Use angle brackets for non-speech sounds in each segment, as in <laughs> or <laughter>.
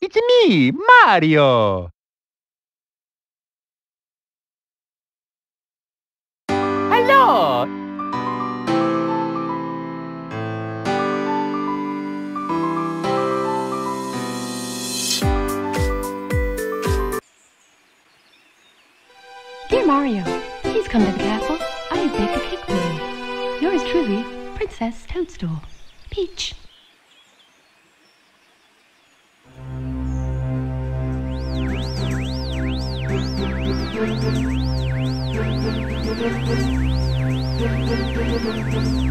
It's me, Mario! Hello! Dear Mario, please come to the castle. I have baked a cake for you. Yours truly, Princess Toadstool. Peach. Thank you.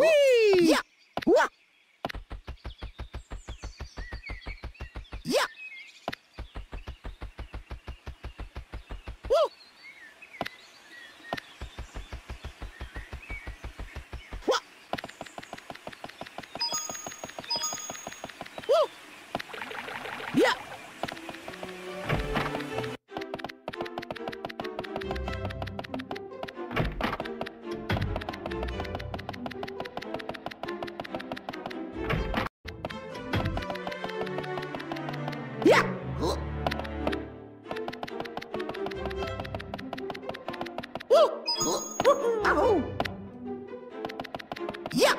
Whee! Woo! Yeah!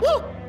Woo!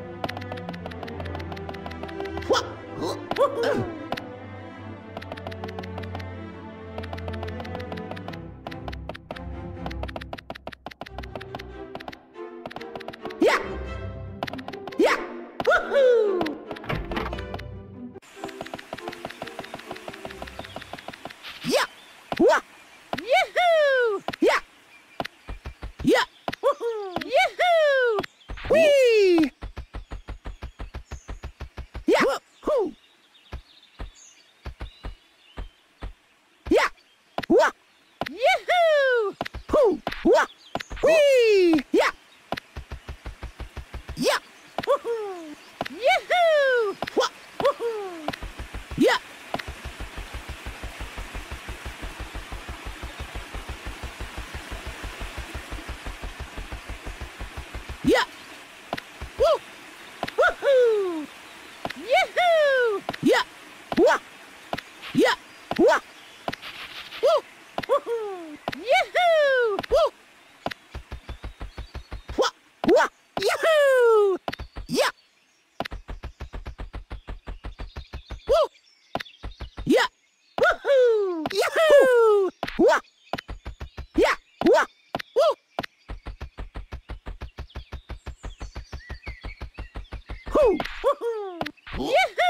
Hoo! <laughs> Woohoo! Yahoo!